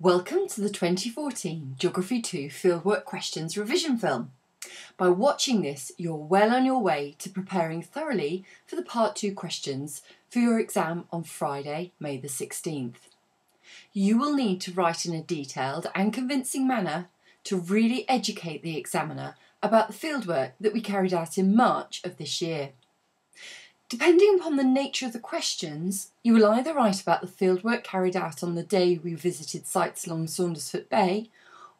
Welcome to the 2014 Geography 2 Fieldwork Questions revision film. By watching this, you're well on your way to preparing thoroughly for the Part 2 questions for your exam on Friday, May the 16th. You will need to write in a detailed and convincing manner to really educate the examiner about the fieldwork that we carried out in March of this year. Depending upon the nature of the questions, you will either write about the fieldwork carried out on the day we visited sites along Saundersfoot Bay,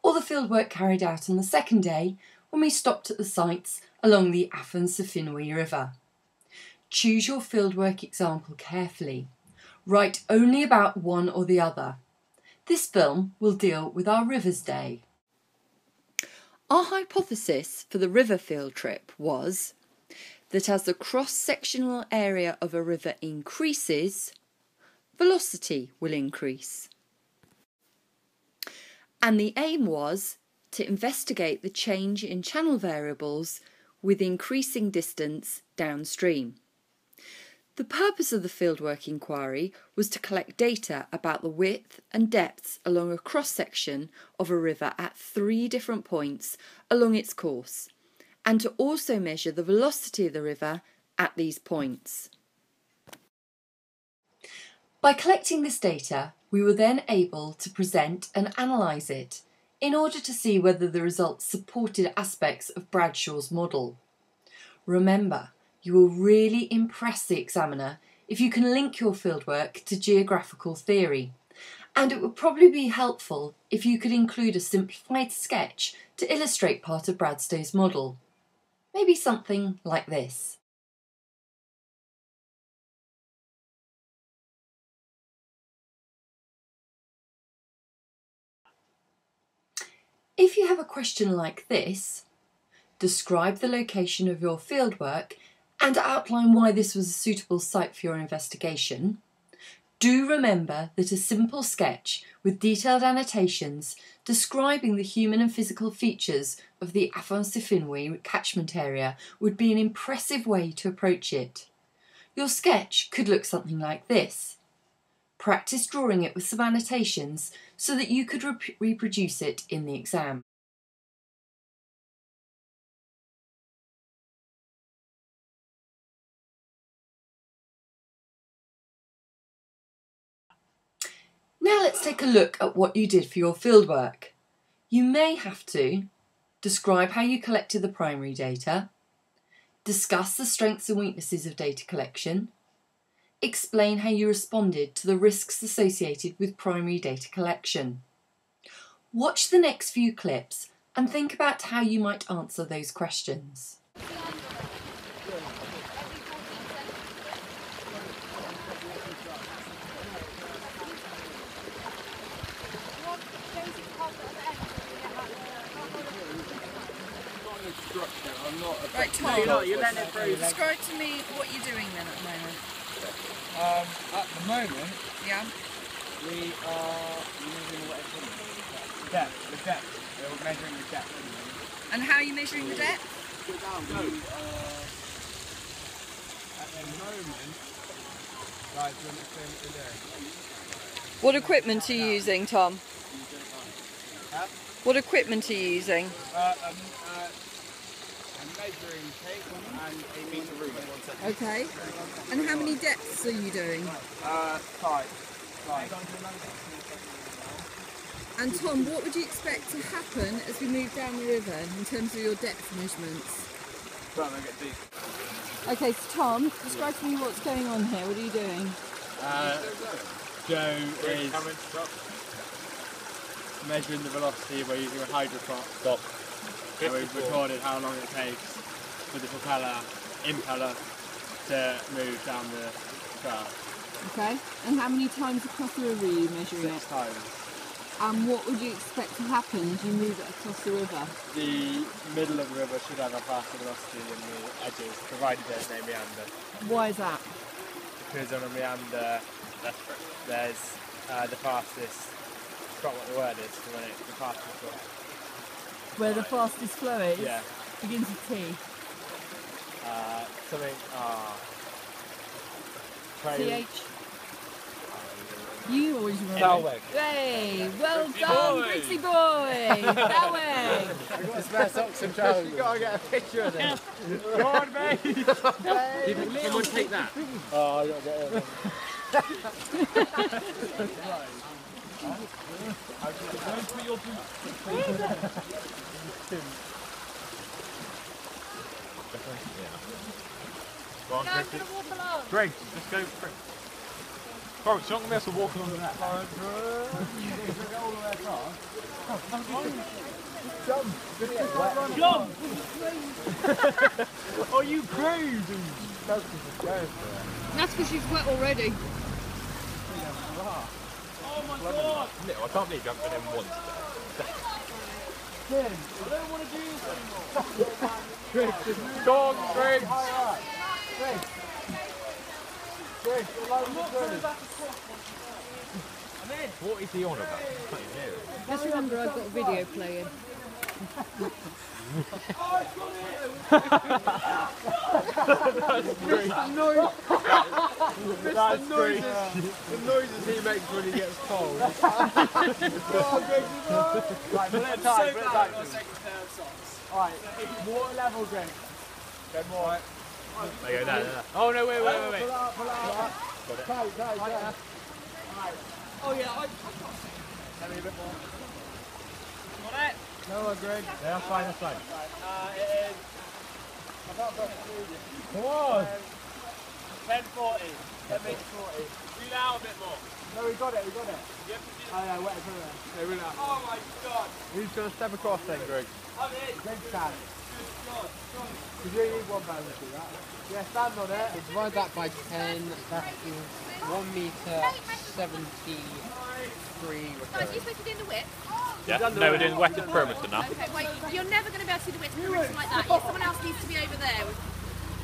or the fieldwork carried out on the second day when we stopped at the sites along the Afon Syfynwy River. Choose your fieldwork example carefully. Write only about one or the other. This film will deal with our Rivers Day. Our hypothesis for the river field trip was that as the cross sectional area of a river increases, velocity will increase. And the aim was to investigate the change in channel variables with increasing distance downstream. The purpose of the fieldwork inquiry was to collect data about the width and depths along a cross section of a river at three different points along its course and to also measure the velocity of the river at these points. By collecting this data, we were then able to present and analyse it in order to see whether the results supported aspects of Bradshaw's model. Remember, you will really impress the examiner if you can link your fieldwork to geographical theory. And it would probably be helpful if you could include a simplified sketch to illustrate part of Bradshaw's model. Maybe something like this. If you have a question like this, describe the location of your fieldwork and outline why this was a suitable site for your investigation. Do remember that a simple sketch with detailed annotations describing the human and physical features of the Afon Syfynwy catchment area would be an impressive way to approach it. Your sketch could look something like this. Practice drawing it with some annotations so that you could rep reproduce it in the exam. Now let's take a look at what you did for your fieldwork. You may have to describe how you collected the primary data, discuss the strengths and weaknesses of data collection, explain how you responded to the risks associated with primary data collection. Watch the next few clips and think about how you might answer those questions. Right, Tom, you're not, you're letting it through. describe to me what you're doing then at the moment. Um, at the moment, Yeah? we are measuring what it's depth, the depth. We're measuring the depth. And how are you measuring the depth? We are, at the moment, guys, we're not doing what we're doing. What equipment are you using, Tom? What equipment are you using? Uh, um, uh, a measuring tape and a meter ruler. Okay. And how many depths are you doing? Uh, five. Five. And Tom, what would you expect to happen as we move down the river in terms of your depth measurements? Right, I get deep. Okay, so Tom, describe to me what's going on here. What are you doing? Uh, Joe is measuring the velocity by using a hydroprop stop. And we've recorded how long it takes for the propeller, impeller to move down the shaft. Okay. And how many times across the river are you measuring Six times. And what would you expect to happen as you move it across the river? The middle of the river should have a faster velocity than the edges, provided there's no meander. Why is that? Because on a meander, there's uh, the fastest, I forgot what the word is, when it, the fastest flow. Where the fastest flow is? Yeah. Begins with T. Uh, something, ah. train- TH. You always remember. Thalweg. Hey, well done, Brixie boy. that way. It's best socks and trousers. You gotta get a picture of this. Go on, mate. Someone take that. Oh, I gotta get it. Go on, Chris. Greg, let's go. Greg. Bro, she's not going to be able to walk along that. Jump! Are you crazy? That's because she's wet already. Oh my god! No, I can't believe you haven't been in once I don't want to do this anymore. Go on, Greg. What is he on about? I can't even hear it. Just remember I've got a video playing. That's great. The noises he makes when he gets cold. right, we'll let it time, we'll let it time. Alright, water level, Greg. Go more. There you go, there, there. Oh no, wait, wait, wait, wait. Pull out, pull out. Tight, tight, tight. Oh yeah, I... Tell me a bit more. Got it? No, Greg. Yeah, that's fine, that's fine. Uh, it is Come on. 1040. 10 metres 40. Reel out a bit more. No, we got it, we got it. You have to do Oh, yeah, wet it, put it there. Yeah, reel it out. Oh my god. Who's going to step across then, Greg? I'm in. Greg stand. Because you need one man to do that. Yeah, stand on it. Divide that by 10, that is 1 metre 73 Guys, are you recurring. supposed to do the width? Yeah? No, we're doing wetted perimeter now. Okay, wait, you're never going to be able to see the width for a reason like that. Yeah, someone else needs to be over there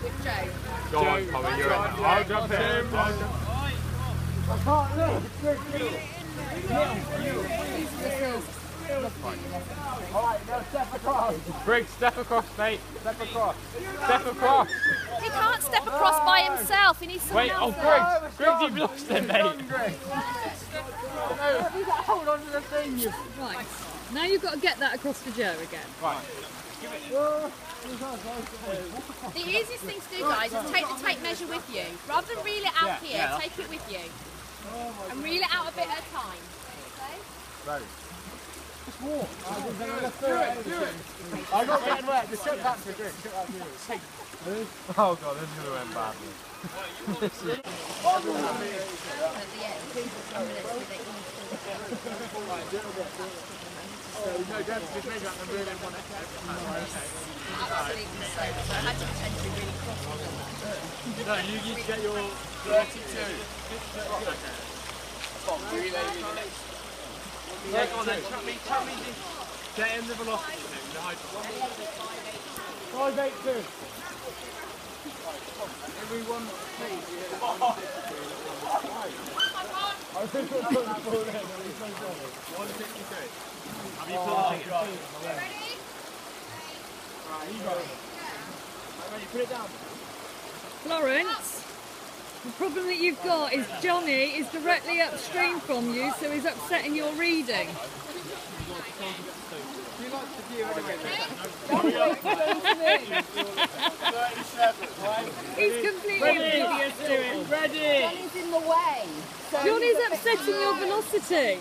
with, with Joe. Go on, Tommy, you're in. I'll jump in. I'll jump I can't look. Alright, now step across. Greg, step across, mate. Step across. Step across. He can't step across by himself. He needs someone Wait, else oh, there. Greg. Greg, you've lost it, mate. Hold on to the thing. Right. Now you've got to get that across to Joe again. The easiest thing to do, guys, is take the tape measure with you. Rather than reel it out here, take it with you. And reel it out a bit at a time. Okay? Do it, do it. I got getting wet. Just shut that for a drink. Shut that for you. Oh god, this is going to end badly. No, don't just measure up and reel in one Absolutely so. So I had to pretend to be really cross on that. No, you need to get your 32. Yeah, go on then. Tell me, tell me this. Get in the velocity the hydro. Five, eight, two. Everyone, please. I think we're putting the ball in. It's no problem. 153. Have you pulled the thing? Right, you got it. Right, ready, put it down. Florence, the problem that you've got is Johnny is directly upstream from you, so he's upsetting your reading. You like the view anyway. He's completely oblivious to it. Ready! Johnny's in the way. Johnny's upsetting your velocity.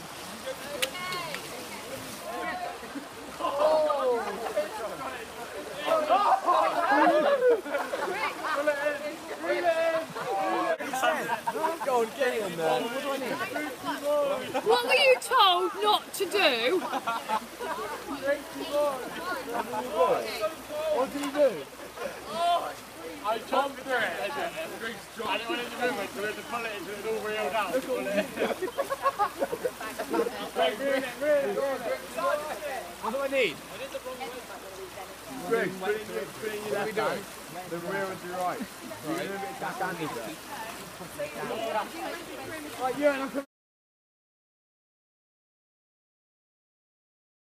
Go on, get in there. What were you told not to do? What did he do? I jumped through it. And it went into movement, so we had to pull it into it all reeled out. Pull it. It, reel it, reel it. What do I need? Greg, put it in your, put it in your left hand. The rear and the right. Right. You're going to get back handed. Right, yeah, and I'm